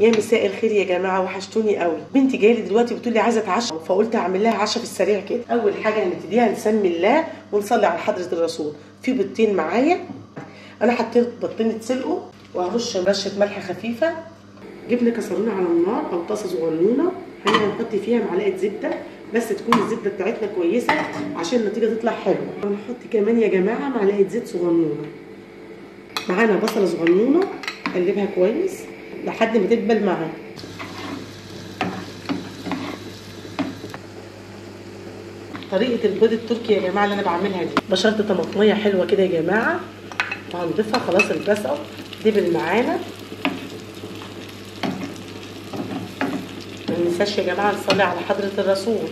يا مساء الخير يا جماعة وحشتوني قوي. بنتي جاية لي دلوقتي بتقول لي عايزة اتعشى فقلت أعمل لها عشاء في السريع كده. أول حاجة هنبتديها نسمي الله ونصلي على حضرة الرسول. في بيضتين معايا. أنا حطيت بيضتين اتسلقوا وهرش رشة ملح خفيفة. جبنة كسرونة على النار أو طاسة صغنونة. هنحط فيها معلقة زبدة بس تكون الزبدة بتاعتنا كويسة عشان النتيجة تطلع حلوة. هنحط كمان يا جماعة معلقة زيت صغنونة. معانا بصلة صغنونة. قلبها كويس. لحد ما تدبل معانا طريقة البيض التركي يا جماعة اللي أنا بعملها دي. بشرت طماطمية حلوة كده يا جماعة. وهنضيفها خلاص البصل دبل معانا ما ننساش يا جماعة نصلي على حضرة الرسول.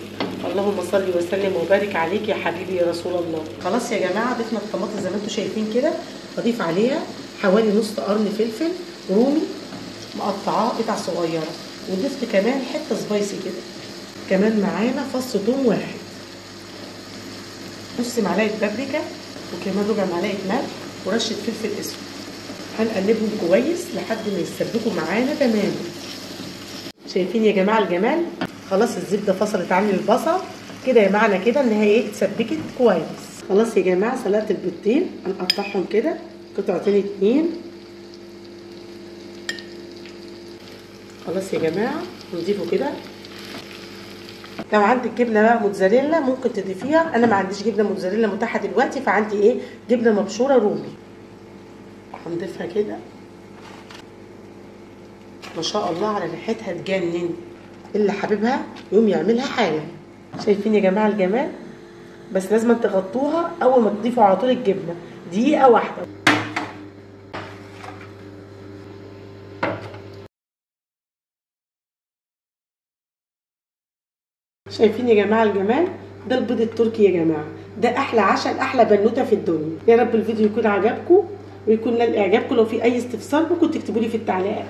اللهم صل وسلم وبارك عليك يا حبيبي يا رسول الله. خلاص يا جماعة ضفنا الطماطم زي ما أنتم شايفين كده. بضيف عليها حوالي نص قرن فلفل رومي. مقطعاه قطع صغيرة وضفت كمان حتة spicy كده. كمان معانا فص ثوم واحد. نص معلقة بابريكا وكمان ربع معلقة ملح ورشة فلفل أسود. هنقلبهم كويس لحد ما يتسبكوا معانا تماما. شايفين يا جماعة الجمال؟ خلاص الزبدة فصلت عن البصل. كده يا معنى كده إن هي إيه؟ اتسبكت كويس. خلاص يا جماعة سلقت البيضتين. هنقطعهم كده. قطعتين اتنين. خلاص يا جماعة نضيفه كده. لو عندك جبنة بقى موتزاريلا ممكن تضيفيها. أنا ما عنديش جبنة موتزاريلا متاحة دلوقتي فعندي إيه؟ جبنة مبشورة رومي. هنضيفها كده. ما شاء الله على ريحتها تجنن. اللي حاببها يقوم يعملها حالا. شايفين يا جماعة الجمال؟ بس لازم تغطوها أول ما تضيفوا على طول الجبنة. دقيقة واحدة. شايفين يا جماعة الجمال؟ ده البيض التركي يا جماعة. ده أحلى عشاء أحلى بنوتة في الدنيا. يا رب الفيديو يكون عجبكم ويكون نال اعجابكم لو في أي استفسار ممكن تكتبوا لي في التعليقات.